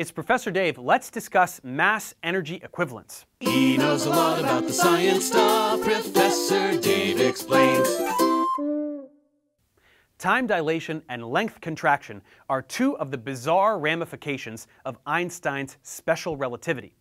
It's Professor Dave. Let's discuss mass energy equivalence. He knows a lot about the science stuff. Professor Dave explains. Time dilation and length contraction are two of the bizarre ramifications of Einstein's special relativity.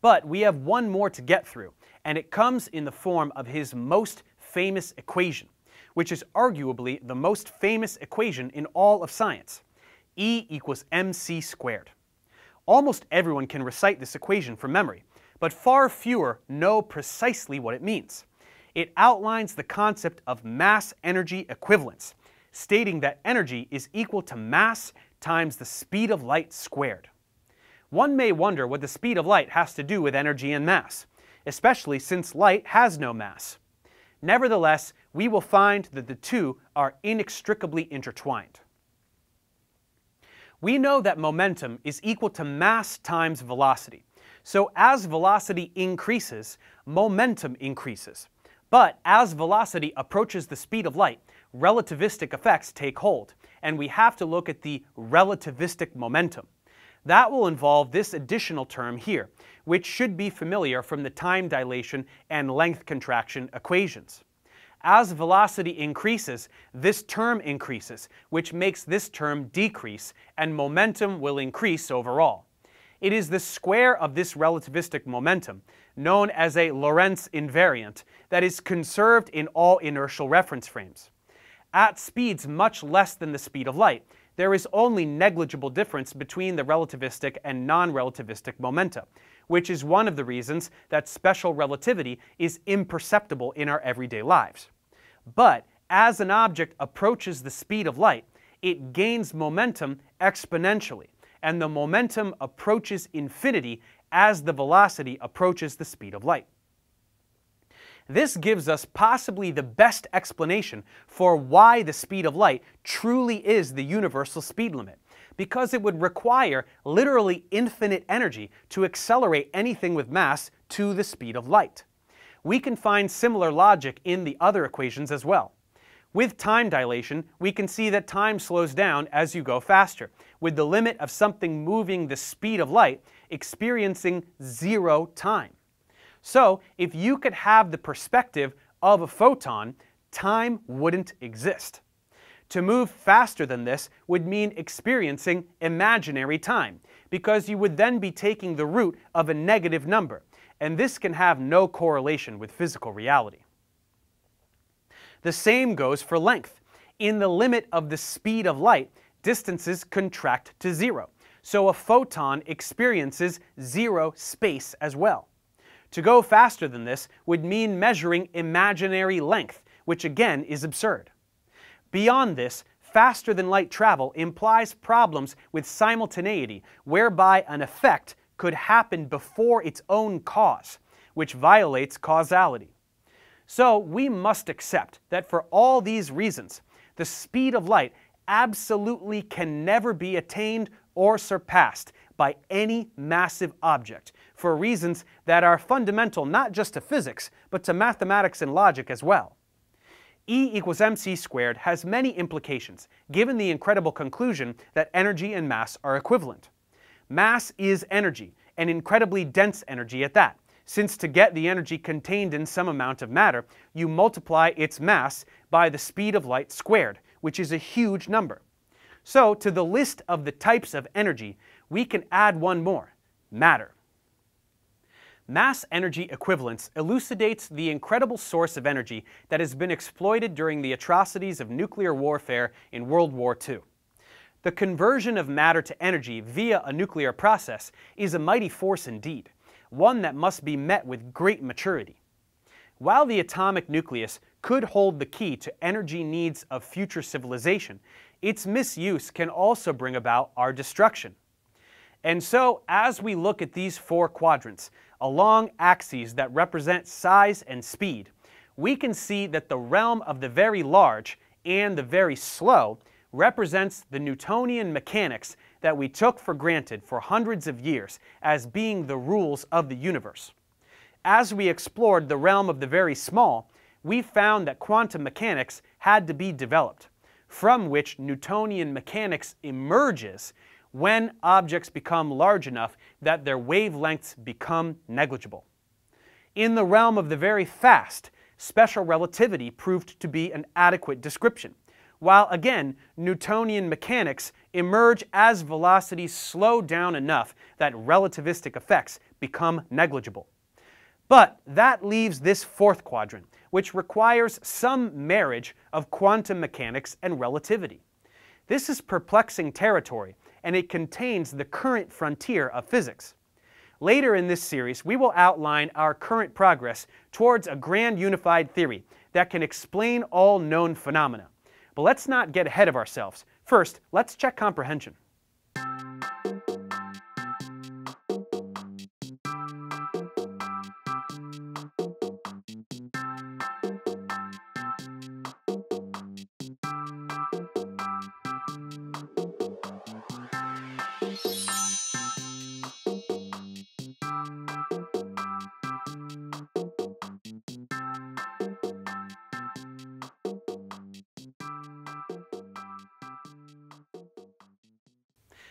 But we have one more to get through, and it comes in the form of his most famous equation, which is arguably the most famous equation in all of science. E equals mc squared. Almost everyone can recite this equation from memory, but far fewer know precisely what it means. It outlines the concept of mass energy equivalence, stating that energy is equal to mass times the speed of light squared. One may wonder what the speed of light has to do with energy and mass, especially since light has no mass. Nevertheless, we will find that the two are inextricably intertwined. We know that momentum is equal to mass times velocity. So as velocity increases, momentum increases. But as velocity approaches the speed of light, relativistic effects take hold, and we have to look at the relativistic momentum. That will involve this additional term here, which should be familiar from the time dilation and length contraction equations. As velocity increases, this term increases, which makes this term decrease, and momentum will increase overall. It is the square of this relativistic momentum, known as a Lorentz invariant, that is conserved in all inertial reference frames. At speeds much less than the speed of light, there is only negligible difference between the relativistic and non-relativistic momenta, which is one of the reasons that special relativity is imperceptible in our everyday lives. But as an object approaches the speed of light, it gains momentum exponentially, and the momentum approaches infinity as the velocity approaches the speed of light. This gives us possibly the best explanation for why the speed of light truly is the universal speed limit, because it would require literally infinite energy to accelerate anything with mass to the speed of light we can find similar logic in the other equations as well. With time dilation, we can see that time slows down as you go faster, with the limit of something moving the speed of light experiencing zero time. So, if you could have the perspective of a photon, time wouldn't exist. To move faster than this would mean experiencing imaginary time, because you would then be taking the root of a negative number, and this can have no correlation with physical reality. The same goes for length. In the limit of the speed of light, distances contract to zero, so a photon experiences zero space as well. To go faster than this would mean measuring imaginary length, which again is absurd. Beyond this, faster than light travel implies problems with simultaneity, whereby an effect could happen before its own cause, which violates causality. So we must accept that for all these reasons, the speed of light absolutely can never be attained or surpassed by any massive object for reasons that are fundamental not just to physics, but to mathematics and logic as well. E equals mc squared has many implications, given the incredible conclusion that energy and mass are equivalent. Mass is energy, and incredibly dense energy at that, since to get the energy contained in some amount of matter, you multiply its mass by the speed of light squared, which is a huge number. So to the list of the types of energy, we can add one more, matter. Mass energy equivalence elucidates the incredible source of energy that has been exploited during the atrocities of nuclear warfare in World War II. The conversion of matter to energy via a nuclear process is a mighty force indeed, one that must be met with great maturity. While the atomic nucleus could hold the key to energy needs of future civilization, its misuse can also bring about our destruction. And so, as we look at these four quadrants, along axes that represent size and speed, we can see that the realm of the very large and the very slow represents the Newtonian mechanics that we took for granted for hundreds of years as being the rules of the universe. As we explored the realm of the very small, we found that quantum mechanics had to be developed, from which Newtonian mechanics emerges when objects become large enough that their wavelengths become negligible. In the realm of the very fast, special relativity proved to be an adequate description, while again, Newtonian mechanics emerge as velocities slow down enough that relativistic effects become negligible. But that leaves this fourth quadrant, which requires some marriage of quantum mechanics and relativity. This is perplexing territory, and it contains the current frontier of physics. Later in this series, we will outline our current progress towards a grand unified theory that can explain all known phenomena. But let's not get ahead of ourselves. First, let's check comprehension.